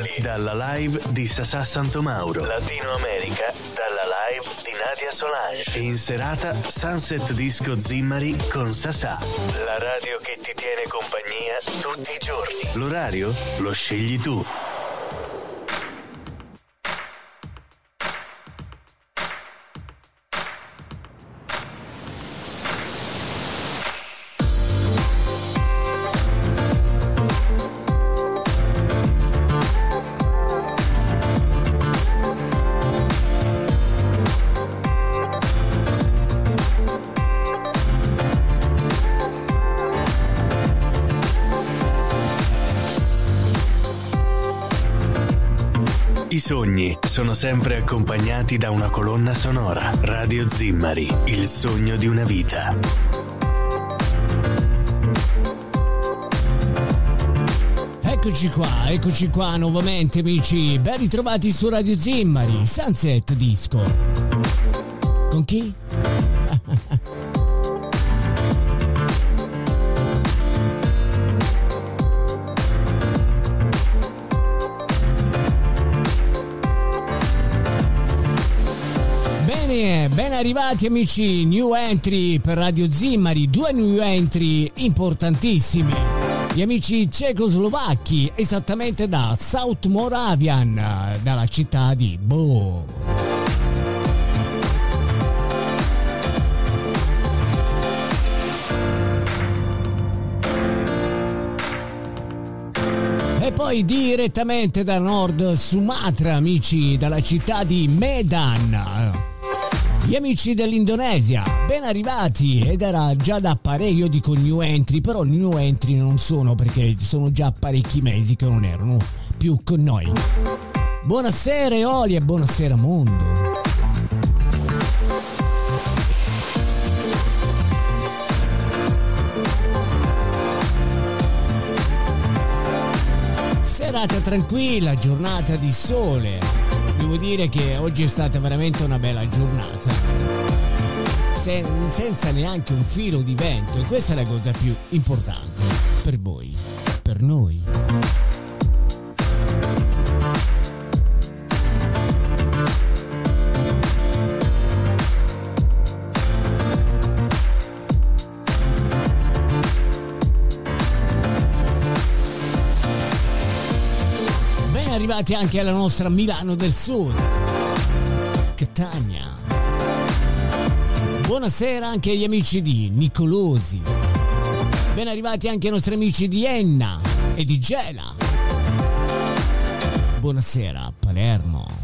Napoli dalla live di Sasà Santomauro. Latino America dalla live di Nadia Solange. In serata Sunset Disco Zimmari con Sasà. La radio che ti tiene compagnia tutti i giorni. L'orario lo scegli tu. Sogni sono sempre accompagnati da una colonna sonora. Radio Zimmari, il sogno di una vita. Eccoci qua, eccoci qua nuovamente amici, ben ritrovati su Radio Zimmari, Sunset Disco. Con chi? Arrivati amici, new entry per Radio Zimmari, due new entry importantissimi. Gli amici cecoslovacchi, esattamente da South Moravian, dalla città di Bo. E poi direttamente da nord Sumatra, amici, dalla città di Medan. Gli amici dell'Indonesia, ben arrivati ed era già da parecchio dico new entry, però new entry non sono perché sono già parecchi mesi che non erano più con noi. Buonasera Eoli e buonasera mondo. Serata tranquilla, giornata di sole. Devo dire che oggi è stata veramente una bella giornata. Sen- senza neanche un filo di vento e questa è la cosa più importante per voi, per noi. Arrivati anche alla nostra Milano del Sud. Catania. Buonasera anche agli amici di Nicolosi. Ben arrivati anche ai nostri amici di Enna e di Gela. Buonasera Palermo.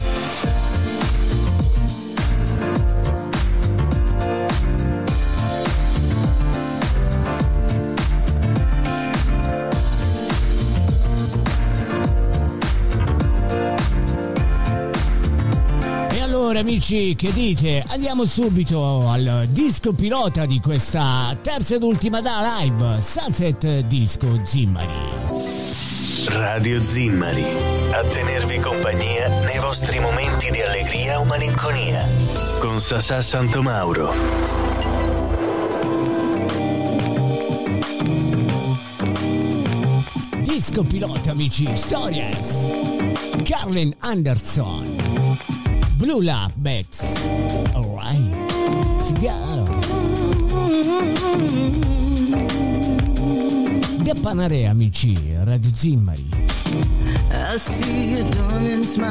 Allora amici, che dite? Andiamo subito al disco pilota di questa terza ed ultima da live, Sunset Disco Zimmari. Radio Zimmari, a tenervi compagnia nei vostri momenti di allegria o malinconia. Con Sasà Santomauro. Disco pilota amici, Stories. Carlin Anderson. Blue Love Bets. Alright. Sigaro. Da Panarea amici, Radio Zimmari.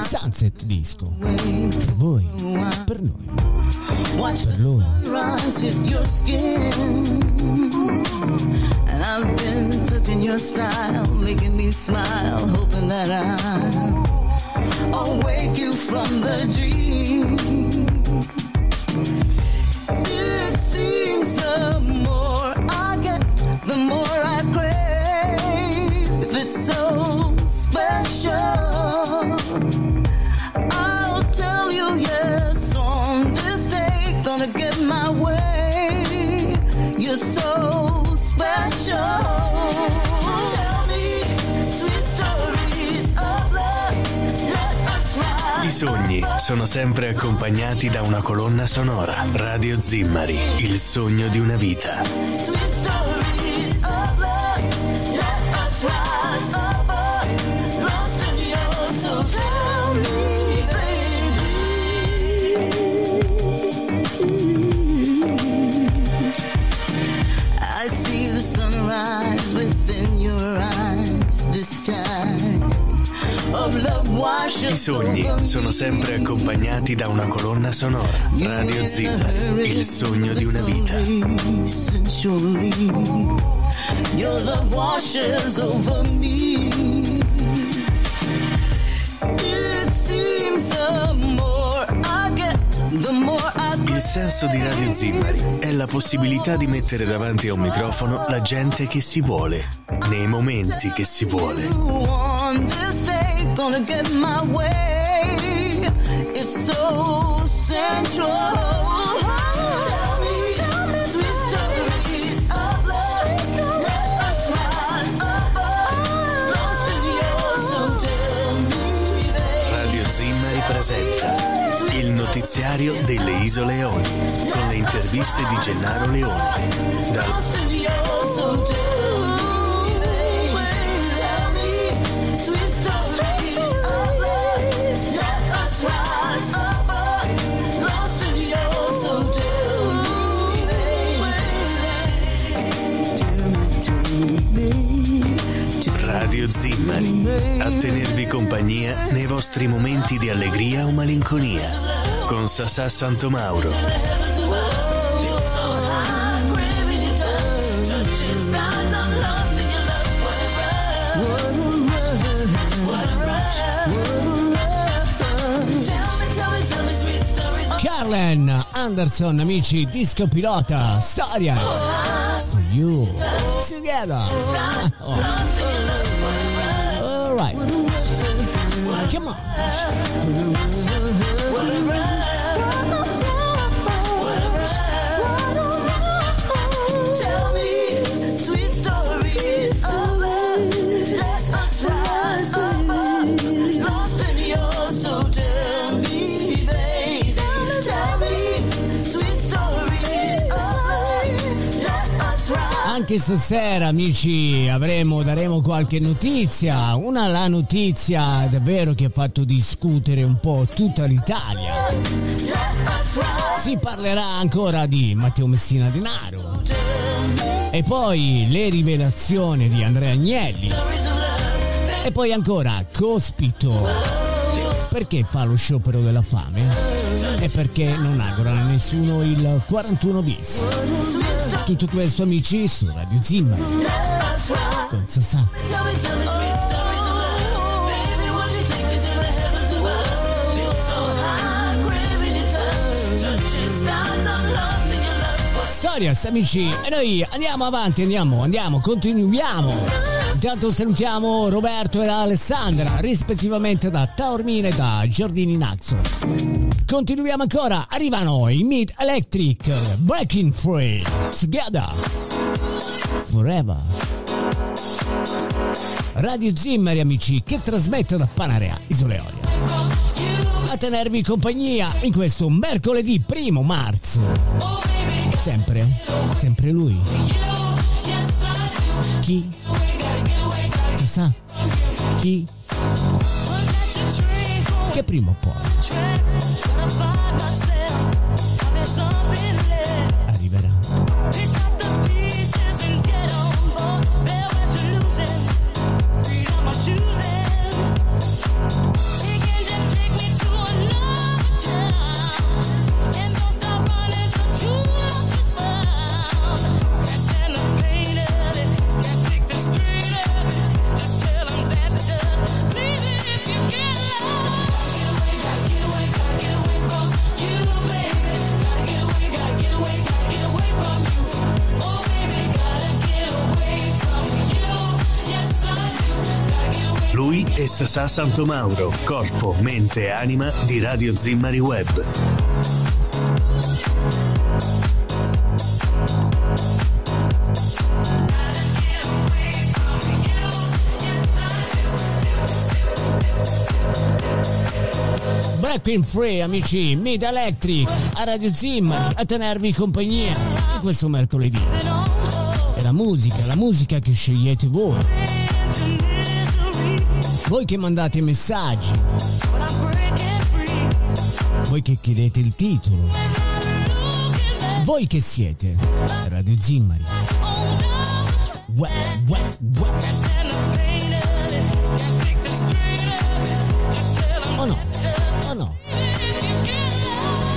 Sunset Disco. Per voi, per noi, per loro. And I've been touching your style, making me smile, hoping that I'll awake you from the dream. It sono sempre accompagnati da una colonna sonora. Radio Zimmari, il sogno di una vita. I sogni sono sempre accompagnati da una colonna sonora. Radio Zimmer, il sogno di una vita. Your love washes over me. It seems the more I get, the more I Il senso di Radio Zimmari è la possibilità di mettere davanti a un microfono la gente che si vuole, nei momenti che si vuole. It's so central. presenta il notiziario delle Isole Eolie con le interviste di Gennaro Leone. Dal... Radio Zimmari, a tenervi compagnia nei vostri momenti di allegria o malinconia, con Sasà Santomauro. Carlen Anderson, amici, disco pilota, storia. For you, together. Oh. Come on. Anche stasera amici avremo, daremo qualche notizia, una la notizia davvero che ha fatto discutere un po' tutta l'Italia. Si parlerà ancora di Matteo Messina Denaro. E poi le rivelazioni di Andrea Agnelli. E poi ancora Cospito. Perché fa lo sciopero della fame e perché non augura a nessuno il 41 bis. Tutto questo amici su Radio Zimmer. Con Sassà. Stories amici e noi andiamo avanti, andiamo, andiamo, continuiamo. Intanto salutiamo Roberto e Alessandra, rispettivamente da Taormina e da Giardini Naxos. Continuiamo ancora, arrivano i Mid Electric, Breaking Free, Together, Forever. Radio Zimmer, amici, che trasmette da Panarea, Isoleoria. A tenervi compagnia in questo mercoledì primo marzo. Sempre, sempre lui. Chi? Si sa? Chi? Che prima o poi e Sasà Santomauro, corpo, mente e anima di Radio Zimmari Web. Blackpink Free, amici, Mid Electric, a Radio Zimmari, a tenervi compagnia in questo mercoledì. È la musica, la musica che scegliete voi. Voi che mandate messaggi. Voi che chiedete il titolo. Voi che siete. Radio Zimmari. Uè. O no?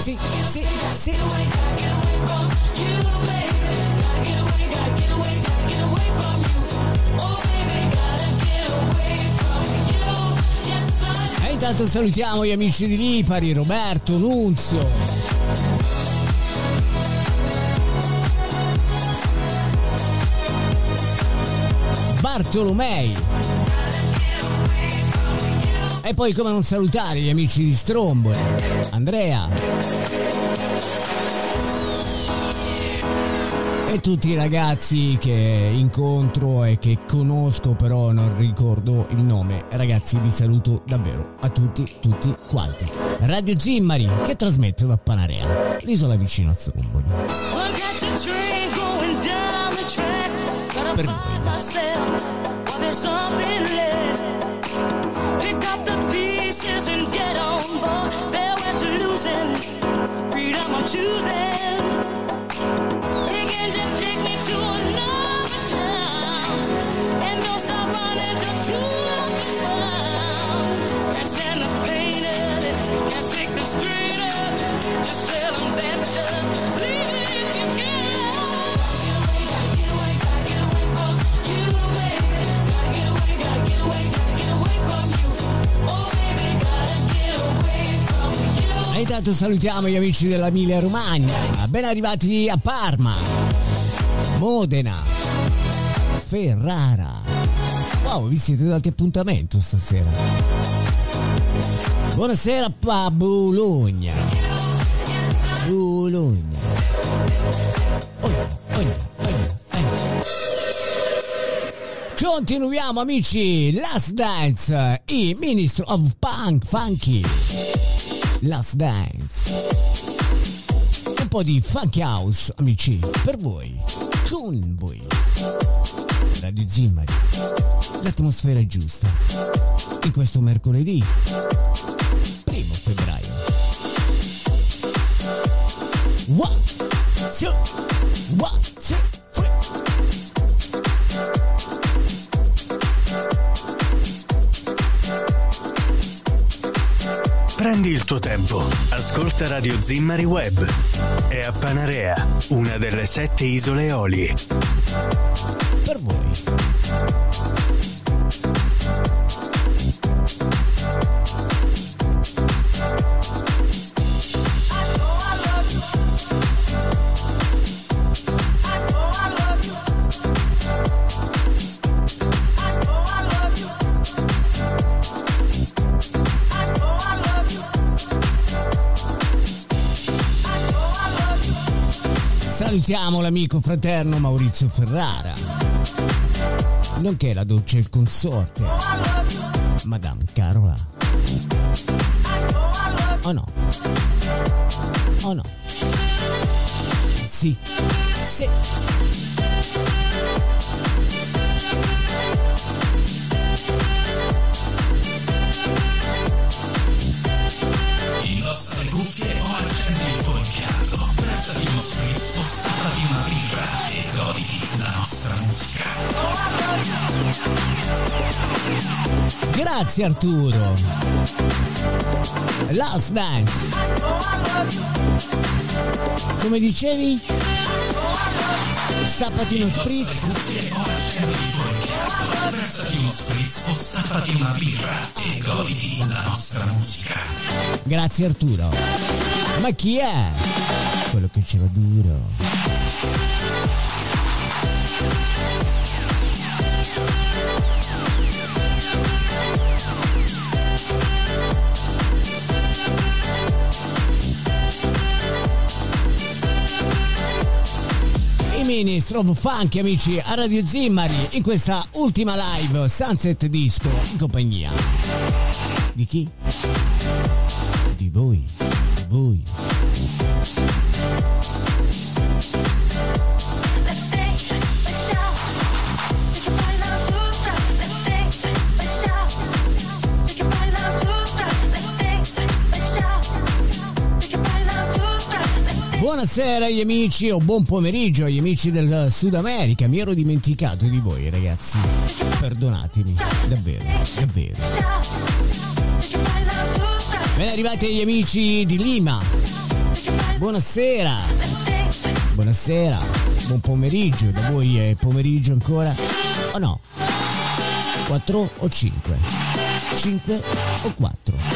Sì, sì, sì. E intanto salutiamo gli amici di Lipari, Roberto, Nunzio. Bartolomei. E poi come non salutare gli amici di Stromboli, Andrea. E tutti i ragazzi che incontro e che conosco però non ricordo il nome. Ragazzi vi saluto davvero a tutti, tutti quanti. Radio Zimmari che trasmette da Panarea, l'isola vicino a Stromboli. Per voi. Pick up the pieces and get on board. Farewell to losing. Freedom I'm choosing. Intanto salutiamo gli amici dell'Emilia Romagna, ben arrivati a Parma, Modena, Ferrara. Wow, vi siete dati appuntamento stasera. Buonasera a Bologna. Bologna. Ogna, ogna, ogna, ogna. Continuiamo amici, Last Dance, i Ministro of Punk Funky. Last Dance. Un po' di funky house, amici, per voi, con voi. Radio Zimmari, l'atmosfera è giusta. In questo mercoledì, primo febbraio. One, two, one, Prendi il tuo tempo, ascolta Radio Zimmari Web. È a Panarea, una delle sette isole Eolie. per voi. Salutiamo l'amico fraterno Maurizio Ferrara, nonché la dolce il consorte, Madame Carola. Oh no? Oh no? Sì, sì. Le cuffie o accendi il tuo Prestati uno spritz o stappati una birra e goditi la nostra musica. Grazie Arturo. Last Dance. Come dicevi? Stappati uno spritz. Prestati uno spritz o stappati una birra e goditi la nostra musica. Grazie Arturo. Ma chi è? Quello che ce va duro. I Ministro of Funk amici a Radio Zimmari in questa ultima live Sunset Disco in compagnia di chi? Di voi, di voi. Buonasera agli amici o buon pomeriggio agli amici del Sud America. Mi ero dimenticato di voi ragazzi. Perdonatemi, davvero, davvero. Ben arrivati gli amici di Lima. Buonasera. Buonasera. Buon pomeriggio. Da voi è pomeriggio ancora? O no? 4 o 5? 5 o 4?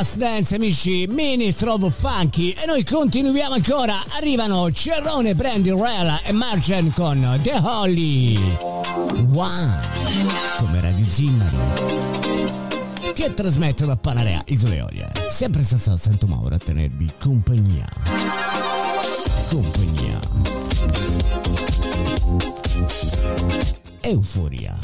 Last Dance amici, Ministro of Funky e noi continuiamo ancora, arrivano Cerrone, Brandy Rella e Margen con The Holly. One come Radio Zimmari che trasmette da Panarea Isole Eolie sempre senza Santo Mauro a tenervi compagnia. Compagnia. Euforia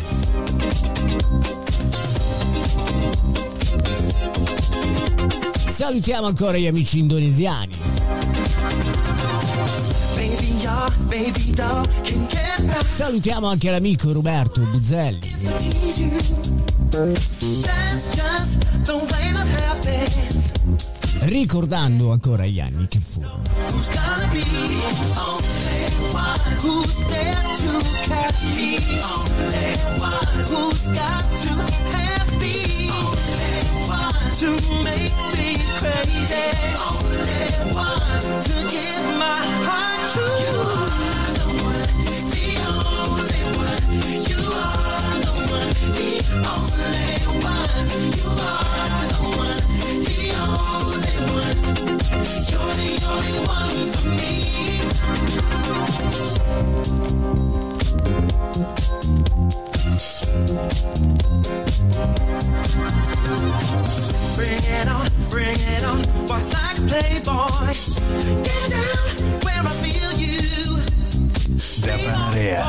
Salutiamo ancora gli amici indonesiani. Salutiamo anche l'amico Roberto Buzzelli. Ricordando ancora gli anni che furono. Who's to make me crazy? Only one to give my heart to? You are the one, the only one. You are the one, the only one. You are the one, the only one. You're the only one for me. Bring it on, bring it on, walk like a playboy. Get down where I feel you. Da Panarea,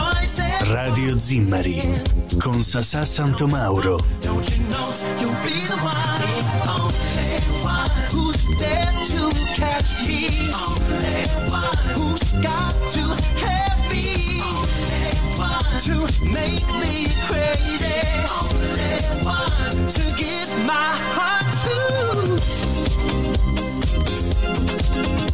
Radio Zimmari, con Sasà Santomauro. Don't you know you'll be the one, only one who's there to catch me? Only one who's got to have one to make me crazy? Only one to give my heart to?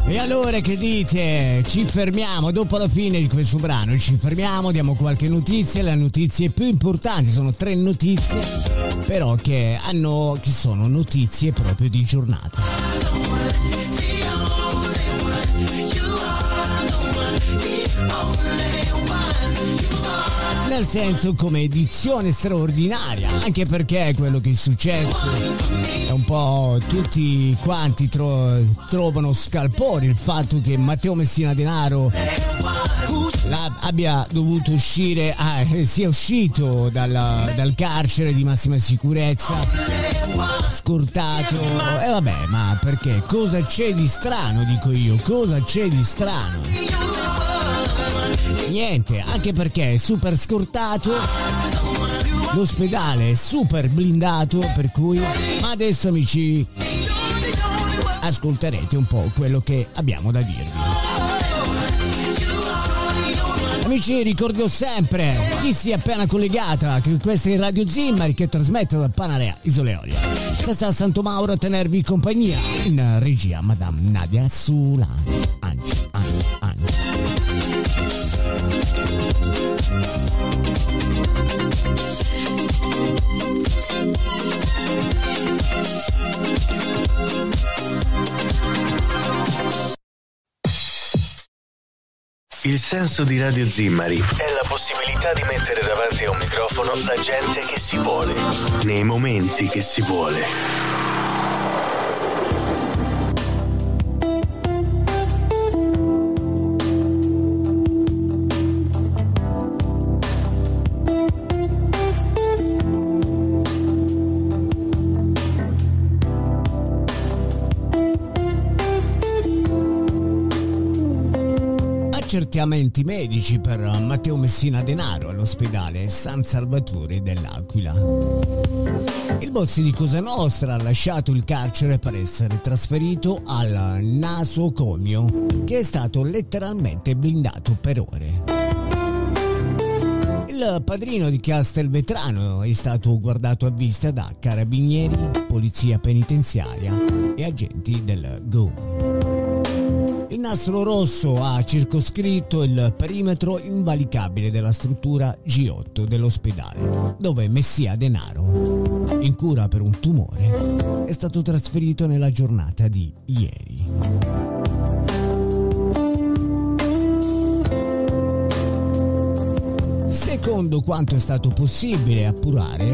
E allora che dite? Ci fermiamo dopo la fine di questo brano, ci fermiamo, diamo qualche notizia, le notizie più importanti sono tre notizie, però che hanno che sono notizie proprio di giornata. Nel senso come edizione straordinaria, anche perché quello che è successo è un po' tutti quanti tro- trovano scalpore il fatto che Matteo Messina Denaro abbia dovuto uscire, ah, eh, sia uscito dal, dal carcere di massima sicurezza, scortato. E vabbè, ma perché? Cosa c'è di strano, dico io? Cosa c'è di strano? Niente, anche perché è super scortato. L'ospedale è super blindato, per cui. Ma adesso, amici, ascolterete un po' quello che abbiamo da dirvi. Amici, ricordo sempre chi si è appena collegata che questa è Radio Zimmari che trasmette da Panarea Isole Olie. Senza Santo Mauro a tenervi compagnia in regia Madame Nadia Sulani. Anci. Il senso di Radio Zimmari è la possibilità di mettere davanti a un microfono la gente che si vuole, nei momenti che si vuole. Accertamenti medici per Matteo Messina Denaro all'ospedale San Salvatore dell'Aquila. Il boss di Cosa Nostra ha lasciato il carcere per essere trasferito al nasocomio, che è stato letteralmente blindato per ore. Il padrino di Castelvetrano è stato guardato a vista da carabinieri, polizia penitenziaria e agenti del GO. Nastro rosso ha circoscritto il perimetro invalicabile della struttura G8 dell'ospedale, dove Messia Denaro, in cura per un tumore, è stato trasferito nella giornata di ieri. Secondo quanto è stato possibile appurare,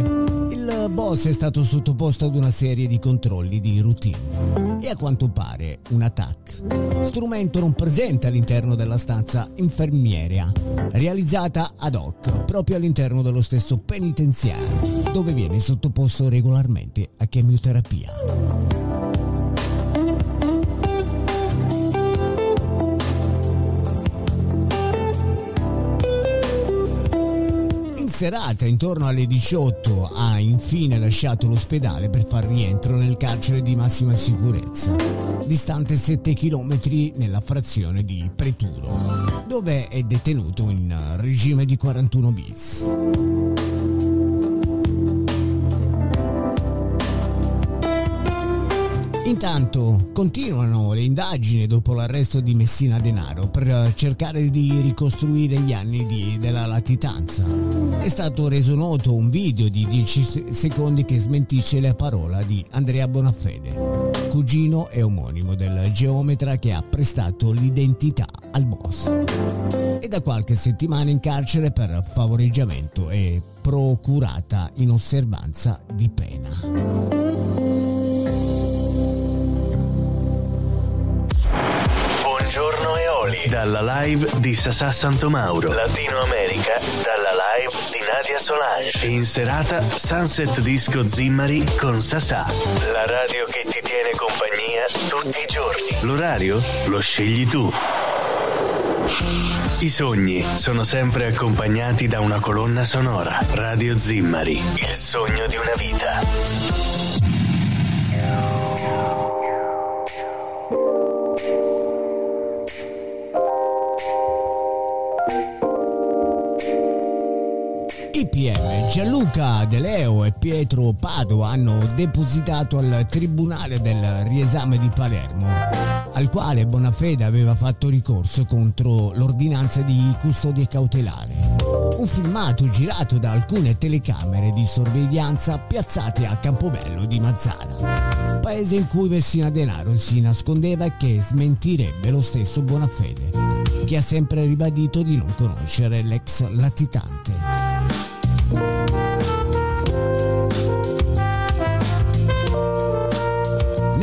il boss è stato sottoposto ad una serie di controlli di routine e a quanto pare un attack, strumento non presente all'interno della stanza infermiera, realizzata ad hoc proprio all'interno dello stesso penitenziario, dove viene sottoposto regolarmente a chemioterapia. Serata, intorno alle 18, ha infine lasciato l'ospedale per far rientro nel carcere di massima sicurezza, distante 7 km nella frazione di Preturo, dove è detenuto in regime di 41 bis. Intanto continuano le indagini dopo l'arresto di Messina Denaro per cercare di ricostruire gli anni di, della latitanza. È stato reso noto un video di 10 secondi che smentisce la parola di Andrea Bonafede, cugino e omonimo del geometra che ha prestato l'identità al boss. E da qualche settimana in carcere per favoreggiamento e procurata in osservanza di pena. Eoli, dalla live di Sasà Santomauro, Latino America, dalla live di Nadia Solange. E in serata Sunset Disco Zimmari con Sasà, la radio che ti tiene compagnia tutti i giorni. L'orario lo scegli tu. I sogni sono sempre accompagnati da una colonna sonora. Radio Zimmari, il sogno di una vita. IPM Gianluca De Leo e Pietro Padova hanno depositato al Tribunale del Riesame di Palermo, al quale Bonafede aveva fatto ricorso contro l'ordinanza di custodia cautelare. Un filmato girato da alcune telecamere di sorveglianza piazzate a Campobello di Mazzara, paese in cui Messina Denaro si nascondeva e che smentirebbe lo stesso Bonafede, che ha sempre ribadito di non conoscere l'ex latitante.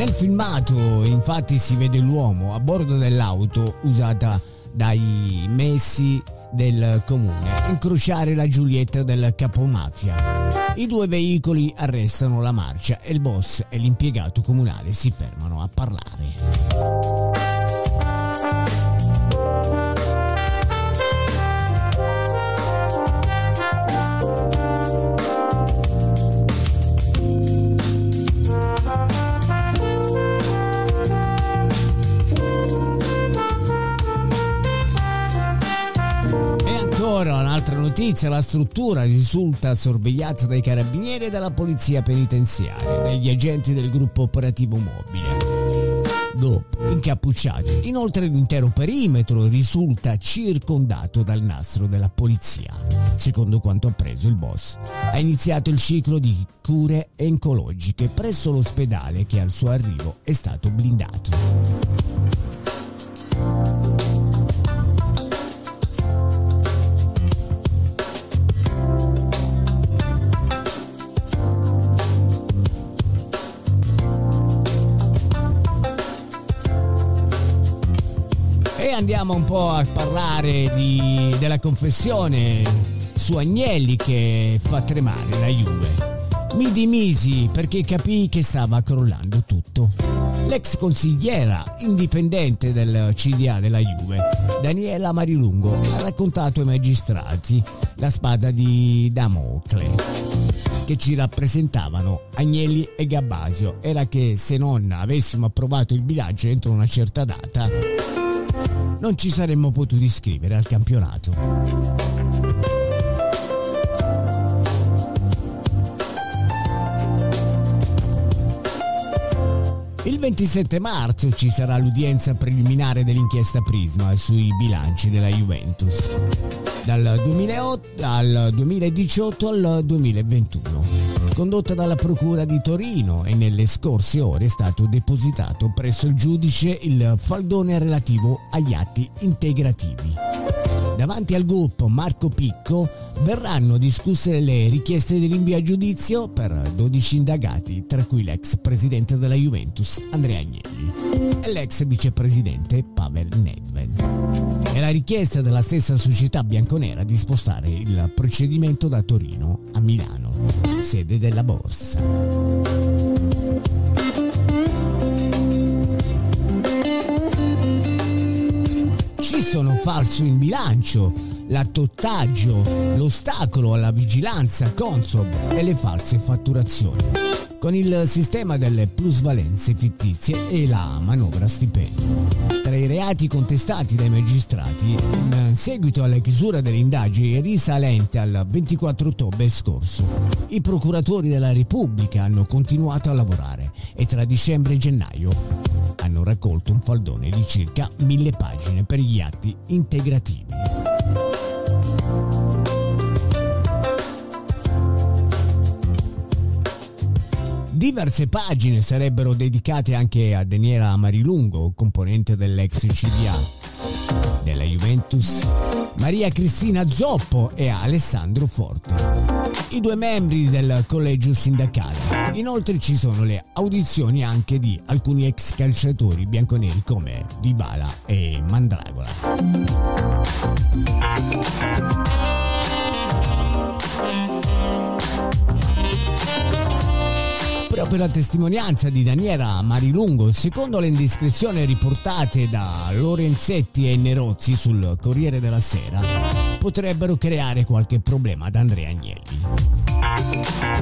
Nel filmato infatti si vede l'uomo a bordo dell'auto usata dai messi del comune incrociare la Giulietta del capomafia. I due veicoli arrestano la marcia e il boss e l'impiegato comunale si fermano a parlare. Notizia, la struttura risulta sorvegliata dai carabinieri e dalla polizia penitenziaria, dagli agenti del gruppo operativo mobile. GOP, incappucciati. Inoltre l'intero perimetro risulta circondato dal nastro della polizia. Secondo quanto appreso il boss, ha iniziato il ciclo di cure oncologiche presso l'ospedale che al suo arrivo è stato blindato. Andiamo un po' a parlare di, della confessione su Agnelli che fa tremare la Juve. Mi dimisi perché capii che stava crollando tutto. l'ex consigliera indipendente del CDA della Juve, Daniela Marilungo, ha raccontato ai magistrati la spada di Damocle che ci rappresentavano Agnelli e Gabbasio era che se non avessimo approvato il bilancio entro una certa data non ci saremmo potuti iscrivere al campionato. Il 27 marzo ci sarà l'udienza preliminare dell'inchiesta Prisma sui bilanci della Juventus, dal 2008 al 2018 al 2021, condotta dalla Procura di Torino e nelle scorse ore è stato depositato presso il giudice il faldone relativo agli atti integrativi. Davanti al gruppo Marco Picco verranno discusse le richieste di rinvio a giudizio per 12 indagati, tra cui l'ex presidente della Juventus Andrea Agnelli e l'ex vicepresidente Pavel Nedved. È la richiesta della stessa società bianconera di spostare il procedimento da Torino a Milano, sede della borsa. sono falso in bilancio, l'attottaggio, l'ostacolo alla vigilanza Consob e le false fatturazioni. Con il sistema delle plusvalenze fittizie e la manovra stipendi. Reati contestati dai magistrati, in seguito alla chiusura delle indagini risalente al 24 ottobre scorso, i procuratori della Repubblica hanno continuato a lavorare e tra dicembre e gennaio hanno raccolto un faldone di circa mille pagine per gli atti integrativi. Diverse pagine sarebbero dedicate anche a Daniela Marilungo, componente dell'ex CDA della Juventus, Maria Cristina Zoppo e Alessandro Forte, i due membri del collegio sindacale. Inoltre ci sono le audizioni anche di alcuni ex calciatori bianconeri come Dybala e Mandragola. Proprio la testimonianza di Daniela Marilungo, secondo le indiscrezioni riportate da Lorenzetti e Nerozzi sul Corriere della Sera, potrebbero creare qualche problema ad Andrea Agnelli.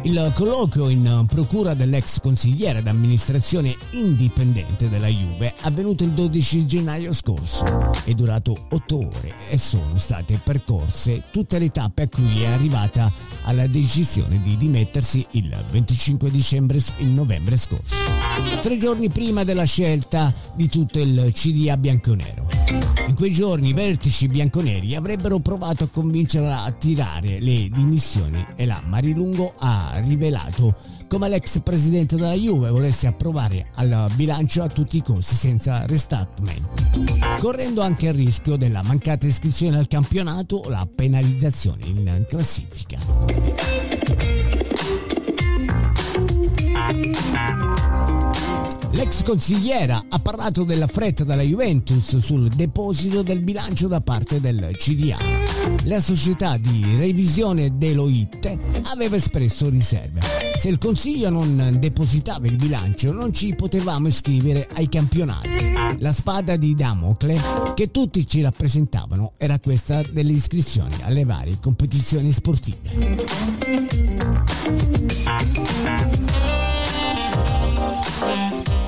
Il colloquio in procura dell'ex consigliere d'amministrazione indipendente della Juve avvenuto il 12 gennaio scorso è durato 8 ore e sono state percorse tutte le tappe a cui è arrivata alla decisione di dimettersi il 25 dicembre il novembre scorso, tre giorni prima della scelta di tutto il CDA bianconero. In quei giorni i vertici bianconeri avrebbero provato a convincerla a tirare le dimissioni e la Marilungo ha rivelato come l'ex presidente della Juve volesse approvare al bilancio a tutti i costi senza restatement, correndo anche il rischio della mancata iscrizione al campionato o la penalizzazione in classifica. L'ex consigliera ha parlato della fretta della Juventus sul deposito del bilancio da parte del CDA. La società di revisione Deloitte aveva espresso riserve. Se il consiglio non depositava il bilancio non ci potevamo iscrivere ai campionati. La spada di Damocle che tutti ci rappresentavano era questa delle iscrizioni alle varie competizioni sportive.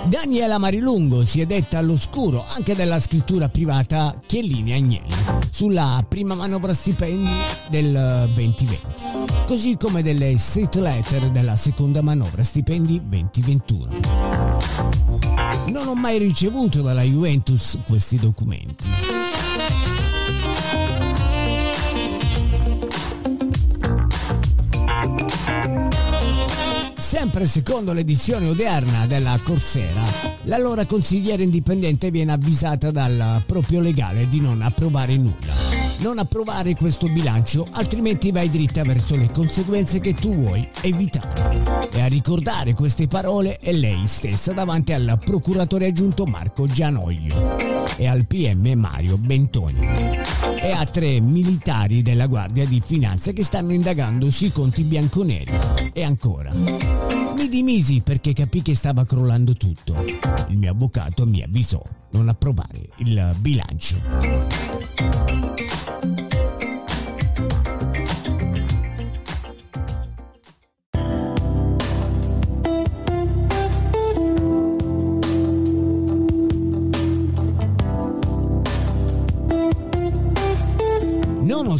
Daniela Marilungo si è detta all'oscuro anche della scrittura privata Chiellini Agnelli sulla prima manovra stipendi del 2020, così come delle street letter della seconda manovra stipendi 2021. Non ho mai ricevuto dalla Juventus questi documenti. Sempre secondo l'edizione odierna della Corsera, l'allora consigliere indipendente viene avvisata dal proprio legale di non approvare nulla. Non approvare questo bilancio, altrimenti vai dritta verso le conseguenze che tu vuoi evitare. E a ricordare queste parole è lei stessa davanti al procuratore aggiunto Marco Gianoglio e al PM Mario Bentoni e a tre militari della Guardia di Finanza che stanno indagando sui conti bianconeri. E ancora, Mi dimisi perché capì che stava crollando tutto. Il mio avvocato mi avvisò non approvare il bilancio.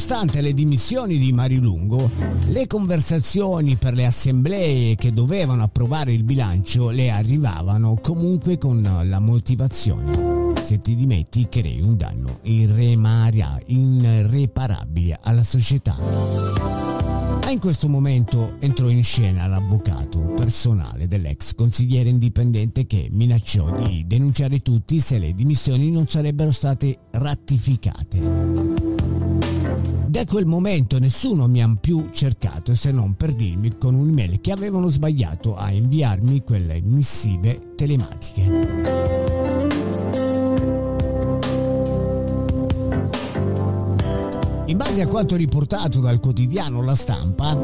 Nonostante le dimissioni di Marilungo, le conversazioni per le assemblee che dovevano approvare il bilancio le arrivavano comunque con la motivazione. Se ti dimetti crei un danno irreparabile alla società. In questo momento entrò in scena l'avvocato personale dell'ex consigliere indipendente che minacciò di denunciare tutti se le dimissioni non sarebbero state ratificate. Da quel momento nessuno mi ha più cercato se non per dirmi con un'email che avevano sbagliato a inviarmi quelle missive telematiche. In base a quanto riportato dal quotidiano La Stampa,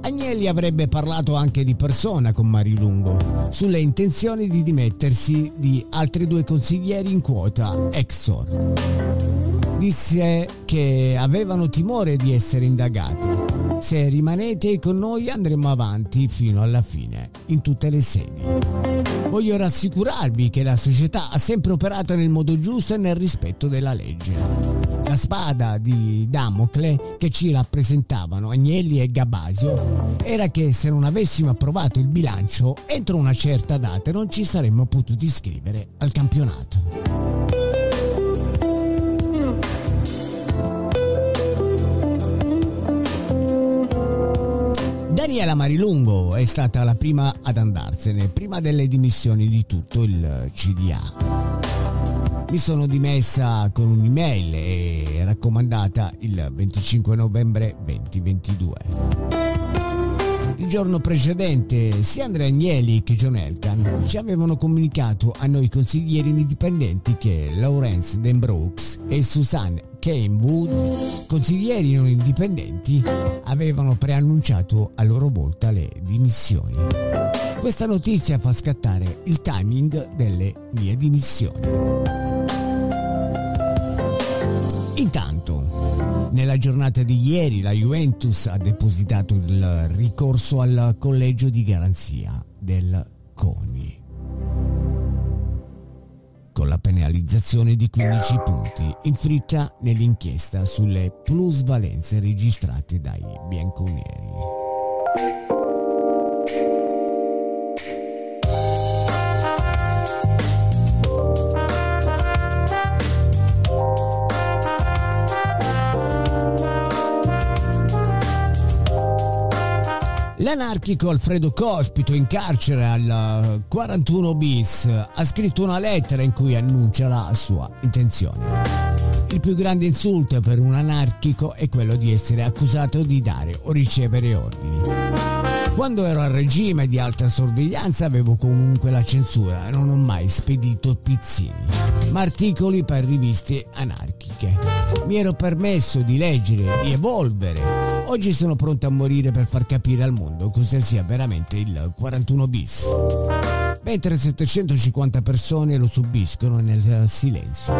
Agnelli avrebbe parlato anche di persona con Marilungo sulle intenzioni di dimettersi di altri due consiglieri in quota Exor disse che avevano timore di essere indagati. Se rimanete con noi andremo avanti fino alla fine, in tutte le sedi. Voglio rassicurarvi che la società ha sempre operato nel modo giusto e nel rispetto della legge. La spada di Damocle che ci rappresentavano Agnelli e Gabasio era che se non avessimo approvato il bilancio entro una certa data non ci saremmo potuti iscrivere al campionato. Daniela Marilungo è stata la prima ad andarsene, prima delle dimissioni di tutto il CDA. Mi sono dimessa con un'email e raccomandata il 25 novembre 2022. Il giorno precedente sia Andrea Agnelli che John Elkan ci avevano comunicato a noi consiglieri indipendenti che Lawrence Denbrooks e Suzanne Kenwood, consiglieri non indipendenti, avevano preannunciato a loro volta le dimissioni. Questa notizia fa scattare il timing delle mie dimissioni. Intanto, nella giornata di ieri la Juventus ha depositato il ricorso al collegio di garanzia del CONI con la penalizzazione di 15 punti inflitta nell'inchiesta sulle plusvalenze registrate dai bianconeri. L'anarchico Alfredo Cospito in carcere al 41 bis ha scritto una lettera in cui annuncia la sua intenzione. Il più grande insulto per un anarchico è quello di essere accusato di dare o ricevere ordini. Quando ero al regime di alta sorveglianza avevo comunque la censura e non ho mai spedito pizzini, ma articoli per riviste anarchiche. Mi ero permesso di leggere, di evolvere Oggi sono pronto a morire per far capire al mondo cosa sia veramente il 41 bis. Mentre 750 persone lo subiscono nel silenzio.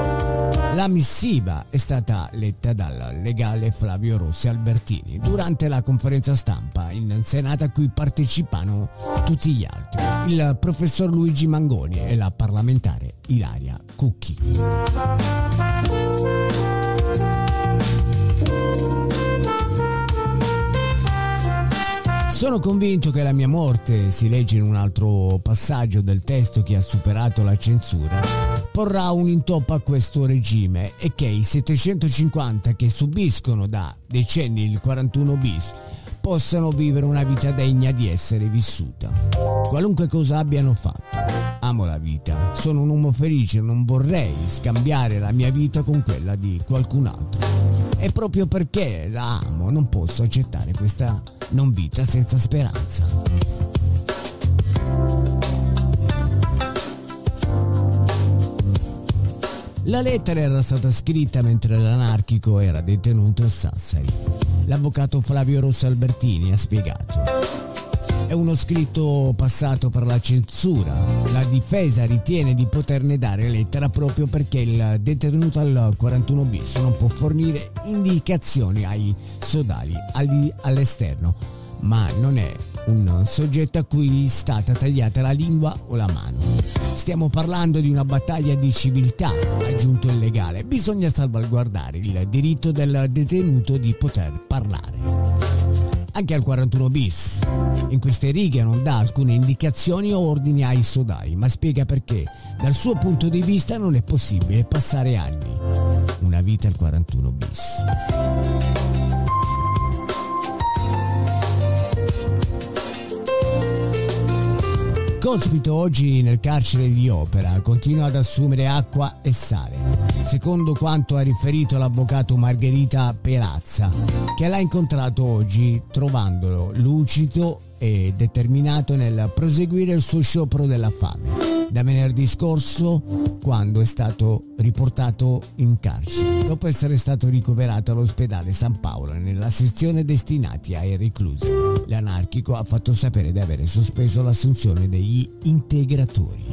La missiva è stata letta dal legale Flavio Rossi Albertini durante la conferenza stampa in Senato a cui partecipano tutti gli altri, il professor Luigi Mangoni e la parlamentare Ilaria Cucchi. Sono convinto che la mia morte, si legge in un altro passaggio del testo che ha superato la censura, porrà un intoppo a questo regime e che i 750 che subiscono da decenni il 41 bis possano vivere una vita degna di essere vissuta. Qualunque cosa abbiano fatto. Amo la vita, sono un uomo felice, non vorrei scambiare la mia vita con quella di qualcun altro. E proprio perché la amo non posso accettare questa non vita senza speranza. La lettera era stata scritta mentre l'anarchico era detenuto a Sassari. L'avvocato Flavio Rosso Albertini ha spiegato. è uno scritto passato per la censura. La difesa ritiene di poterne dare lettera proprio perché il detenuto al 41 bis non può fornire indicazioni ai sodali all'esterno, ma non è un soggetto a cui è stata tagliata la lingua o la mano. Stiamo parlando di una battaglia di civiltà, ha aggiunto il legale. Bisogna salvaguardare il diritto del detenuto di poter parlare. Anche al 41 bis. In queste righe non dà alcune indicazioni o ordini ai sodai, ma spiega perché dal suo punto di vista non è possibile passare anni. Una vita al 41 bis. Cospito oggi nel carcere di Opera continua ad assumere acqua e sale, secondo quanto ha riferito l'avvocato Margherita Perazza, che l'ha incontrato oggi trovandolo lucido e determinato nel proseguire il suo sciopero della fame da venerdì scorso quando è stato riportato in carcere dopo essere stato ricoverato all'ospedale San Paolo nella sezione destinati ai reclusi. L'anarchico ha fatto sapere di avere sospeso l'assunzione degli integratori.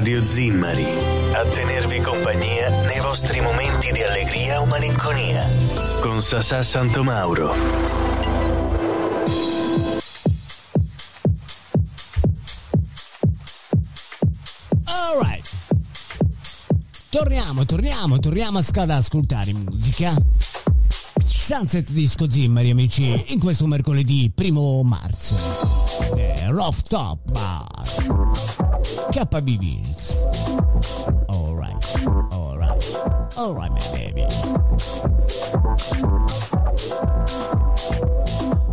Radio Zimmari, a tenervi compagnia nei vostri momenti di allegria o malinconia. Con Sasà Santomauro. Torniamo, torniamo, torniamo ad ascoltare musica. Sunset Disco Zimmari, amici, in questo mercoledì primo marzo. The Rough Top. KBBs. Alright, alright, alright, my baby.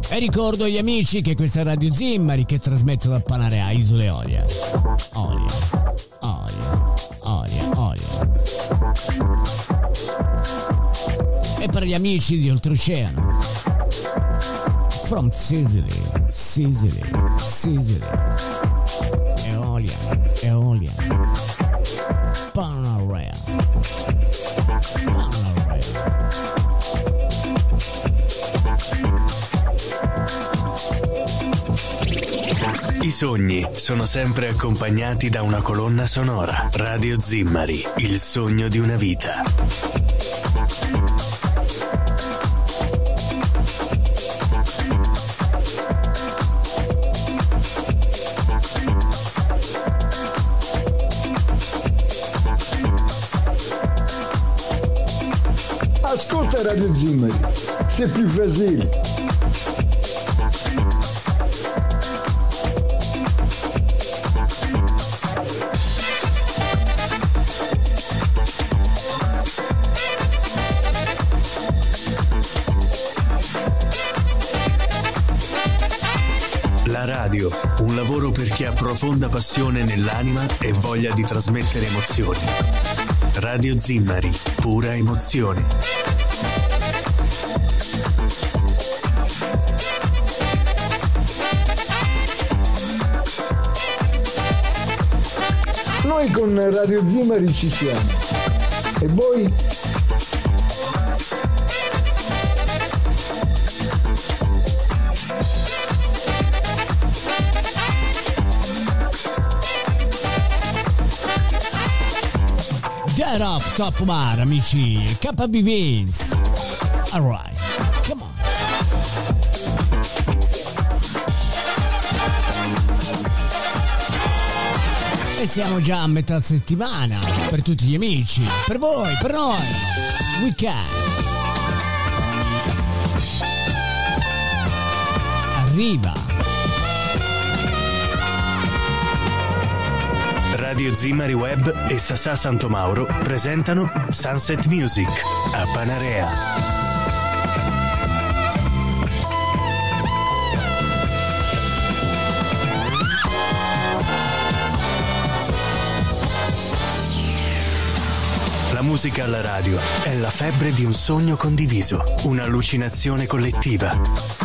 E ricordo agli amici che questa è Radio Zimmari che trasmette da Panarea a Isole Olia. Olia, Olia, Olia, Olia. E per gli amici di oltreoceano. From Sicily, Sicily, Sicily. Sogni sono sempre accompagnati da una colonna sonora. Radio Zimmari, il sogno di una vita. Ascolta Radio Zimmari, c'est plus facile. Radio, un lavoro per chi ha profonda passione nell'anima e voglia di trasmettere emozioni. Radio Zimmari, pura emozione. Noi con Radio Zimmari ci siamo. E voi? Get up, top bar, amici. KB Vince. Alright, come on. E siamo già a metà settimana per tutti gli amici, per voi, per noi. Weekend. Arriva. Radio Zimmari Web e Sasà Santomauro presentano Sunset Music a Panarea. Musica alla radio è la febbre di un sogno condiviso, un'allucinazione collettiva,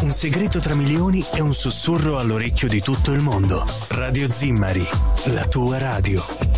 un segreto tra milioni e un sussurro all'orecchio di tutto il mondo. Radio Zimmari, la tua radio.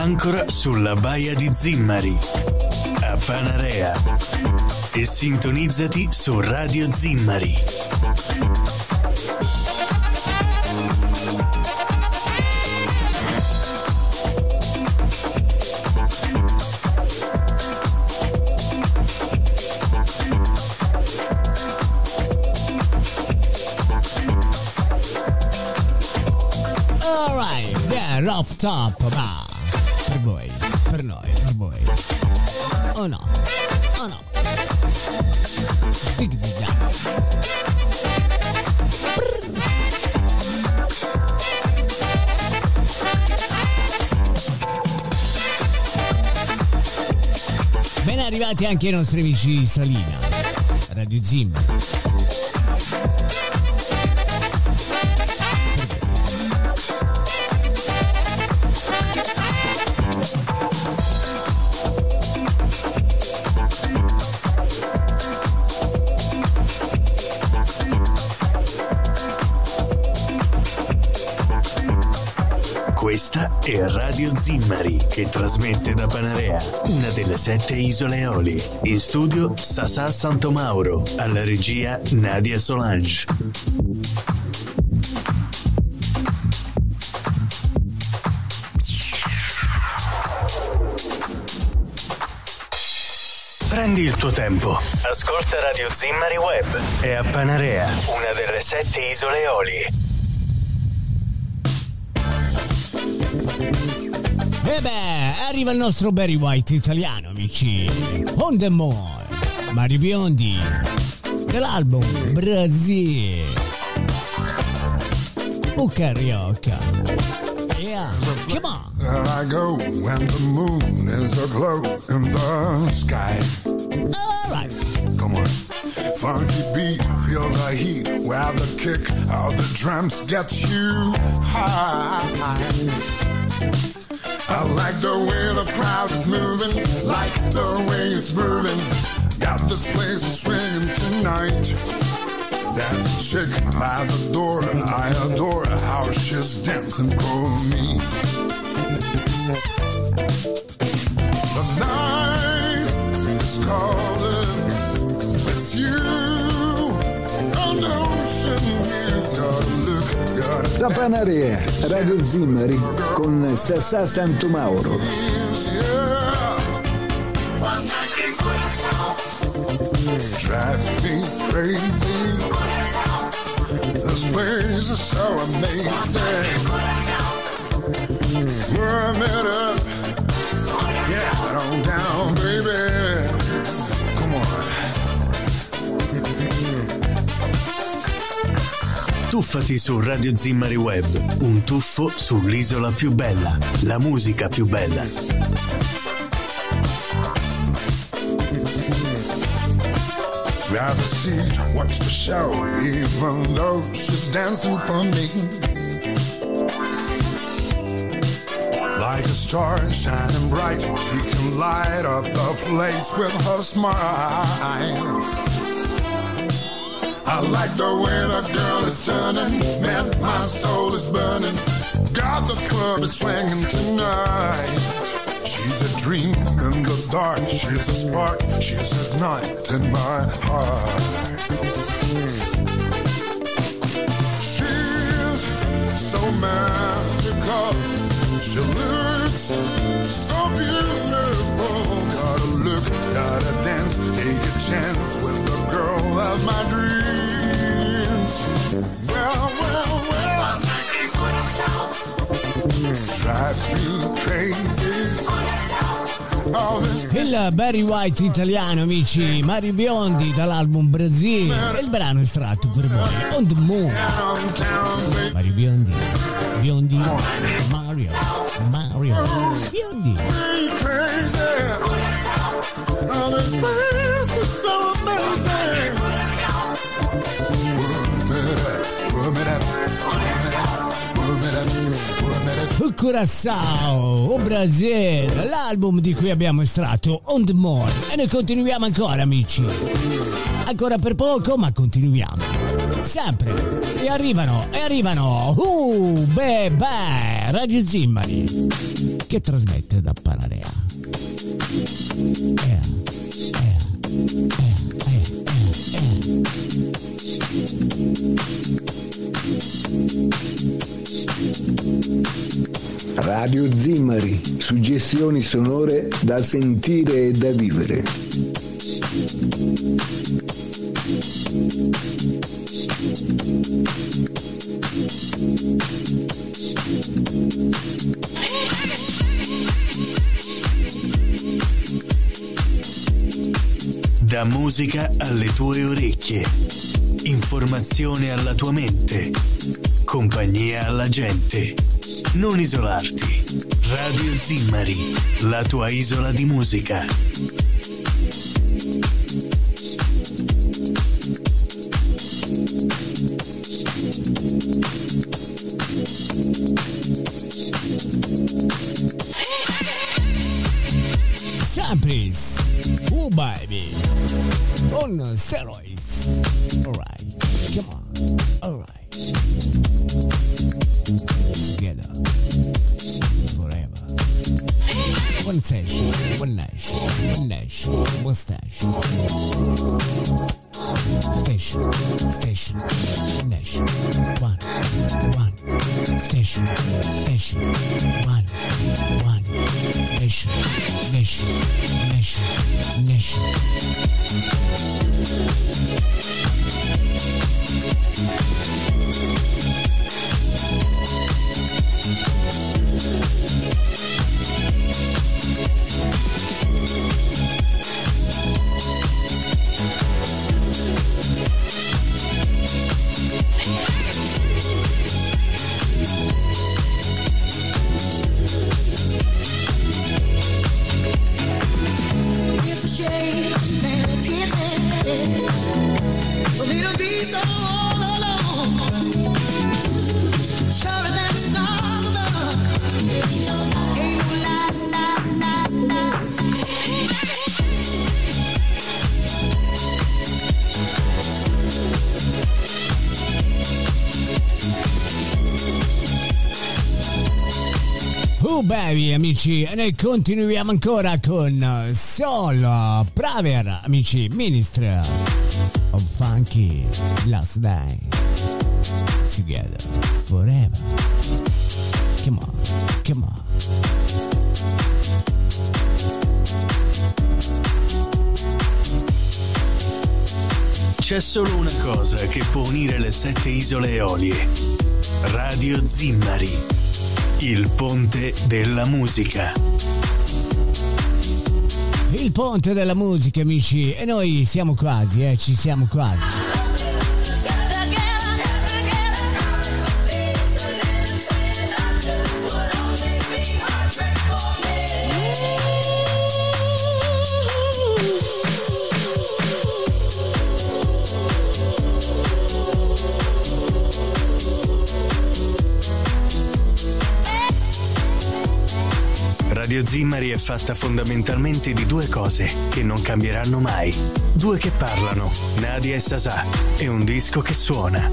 Butta l'ancora sulla baia di Zimmari, a Panarea, e sintonizzati su Radio Zimmari. Alright, then off top, ma anche i nostri amici Salina, Radio Zim. Questa è Radio Zimmari che trasmette da Panarea, una delle sette isole Eolie. In studio Sasà Santomauro, alla regia Nadia Solange. Prendi il tuo tempo. Ascolta Radio Zimmari Web. È a Panarea, una delle sette isole Eolie. E beh, arriva il nostro Barry White italiano, amici. On the More, Mario Biondi, dell'album Brasil. O carioca. Yeah, come on. There I go when the moon is aglow in the sky. Alright. Come on. Funky beat, feel the heat where the kick of the drums gets you high. I like the way the crowd is moving, like the way it's moving. Got this place swinging tonight. There's a chick by the door, I adore how she's dancing for me. Panarea, Radio Zimmari con Sassà Santomauro. Drives me crazy. This place is so amazing. Warm it up. Get on down, baby. Tuffati su Radio Zimmari Web, un tuffo sull'isola più bella, la musica più bella. Grab a seat, watch the show, even though she's dancing for me. Like a star shining bright, she can light up the place with her smile. I like the way the girl is turning, man, my soul is burning. God, the club is swinging tonight. She's a dream in the dark, she's a spark, she's a night in my heart. She's so magical, she looks so beautiful. Gotta look, gotta dance, take a chance with the girl of my dreams. Well, well, well. Drives me crazy. Il Barry White italiano, amici, Mario Biondi dall'album Brasil. E il brano estratto per voi, On the Moon. Mario Biondi, Biondi, Mario, Mario, Biondi. crazy. Curaçao, o Brasil, l'album di cui abbiamo estratto On the Moon. E noi continuiamo ancora, amici. Ancora per poco, ma continuiamo. Sempre. E arrivano, e arrivano. Uh, beh, beh, Radio Zimmari. Che trasmette da Panarea. Ea, ea, ea, ea, ea, ea. Radio Zimmari, suggestioni sonore da sentire e da vivere. Da musica alle tue orecchie. Informazione alla tua mente. Compagnia alla gente. Non isolarti. Radio Zimmari, la tua isola di musica. Samples. Oh baby. On steroids. Alright. Come on. Alright. Together. Forever. One. One. One. Station. Station. Amici, e noi continuiamo ancora con eh, Solo Praver amici, Minister of Funky Last Day Together Forever. Come on, come on. C'è solo una cosa che può unire le sette isole Eolie. Radio Zimmari, il ponte della musica. Il ponte della musica amici e noi siamo quasi, eh, ci siamo quasi Radio Zimmari è fatta fondamentalmente di due cose che non cambieranno mai. Due che parlano, Nadia e Sasà, e un disco che suona.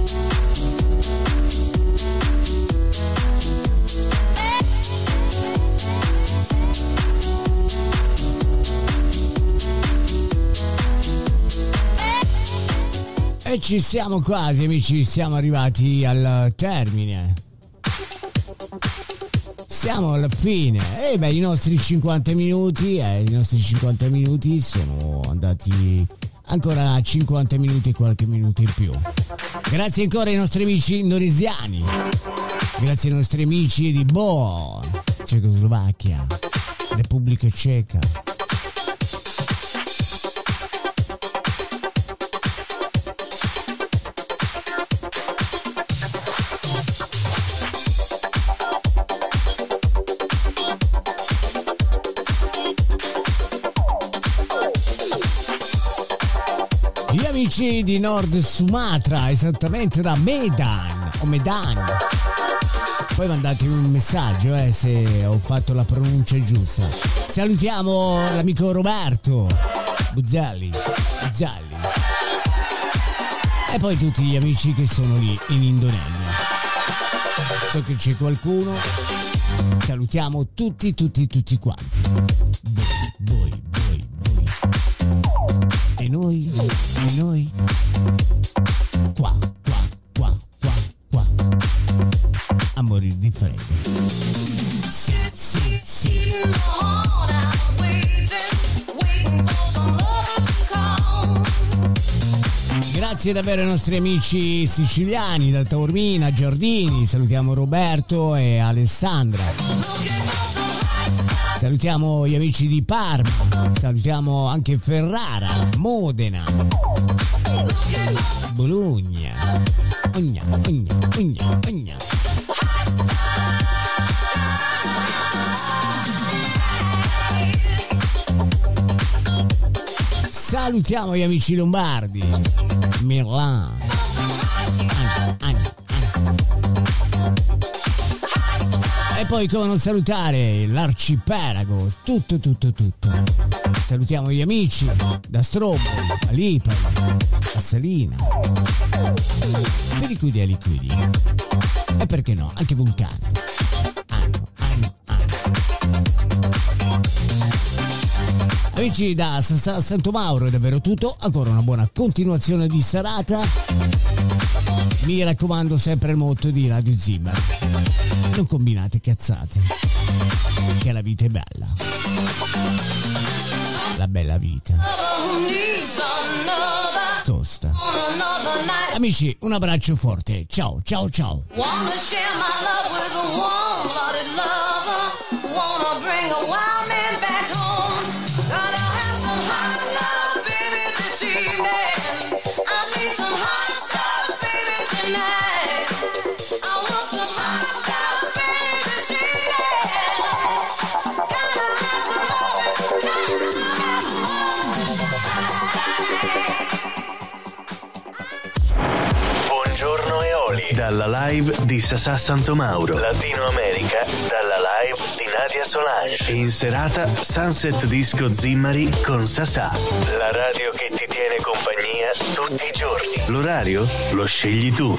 E ci siamo quasi amici, siamo arrivati al termine. Siamo alla fine. E beh, i nostri 50 minuti, eh, i nostri 50 minuti sono andati ancora 50 minuti e qualche minuto in più. Grazie ancora ai nostri amici indonesiani. Grazie ai nostri amici di Bonn, Cecoslovacchia, Repubblica Ceca, amici di Nord Sumatra, esattamente da Medan o Medan. Poi mandatemi un messaggio eh, se ho fatto la pronuncia giusta. Salutiamo l'amico Roberto Buzzalli. Buzzalli. E poi tutti gli amici che sono lì in Indonesia. So che c'è qualcuno. Salutiamo tutti, tutti, tutti quanti. Noi? E noi? Qua, qua, qua, qua, qua. A morire di freddo. Grazie davvero ai nostri amici siciliani da Taormina, Giardini, salutiamo Roberto e Alessandra. Salutiamo gli amici di Parma, salutiamo anche Ferrara, Modena, Bologna, Ogna, Ogna, Ogna, Ogna. Salutiamo gli amici lombardi, Milan, poi come non salutare l'arcipelago, tutto, tutto, tutto. Salutiamo gli amici da Strobo, a Lipari, a Salina, Liquidi e Liquidi. E perché no, anche Vulcano. Anno, anno, anno. Amici da Sa- Santo Mauro è davvero tutto, ancora una buona continuazione di serata. Mi raccomando sempre il motto di Radio Zimmer. Non combinate cazzate, che la vita è bella. La bella vita costa. Amici, un abbraccio forte. Ciao, ciao, ciao. Dalla live di Sasà Santomauro. Latino America dalla live di Nadia Solange. In serata Sunset Disco Zimmari con Sasà. La radio che ti tiene compagnia tutti i giorni. L'orario lo scegli tu.